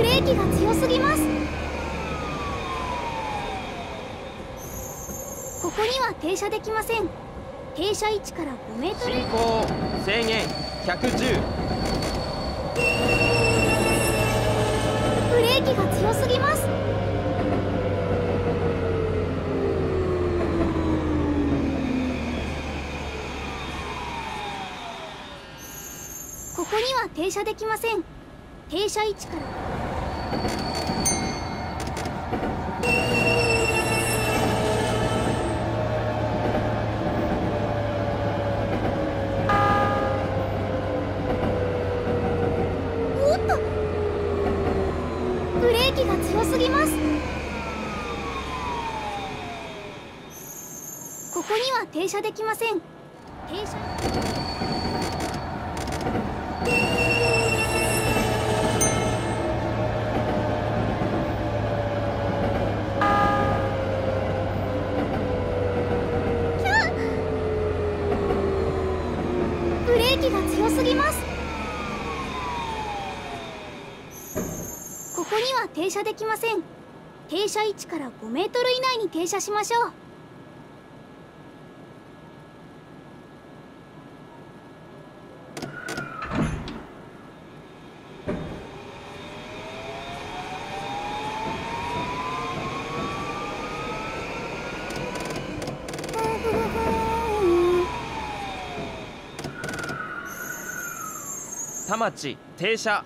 ブレーキが強すぎます。ここには停車できません。停車位置から5メートル。進行制限。110ブレーキが強すぎます。ここには停車できません。停車位置から。ここには停車できません。停車。ーキが強すぎます。ここには停車できません。停車位置から5メートル以内に停車しましょう。田町停車。